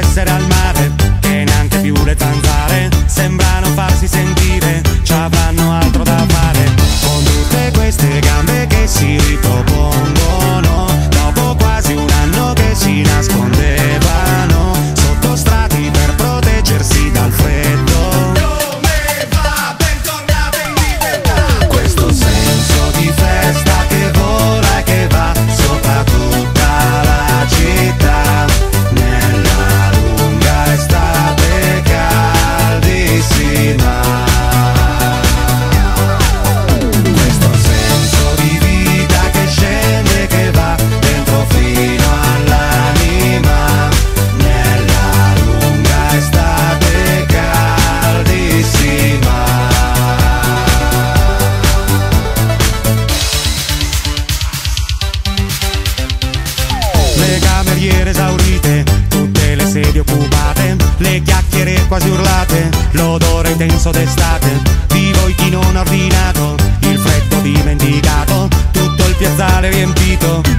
essere al mare e neanche più le zanzare sembrano farsi sentire. chiacchiere quasi urlate, l'odore denso d'estate, di voi chi non ha ordinato, il freddo dimenticato, tutto il piazzale riempito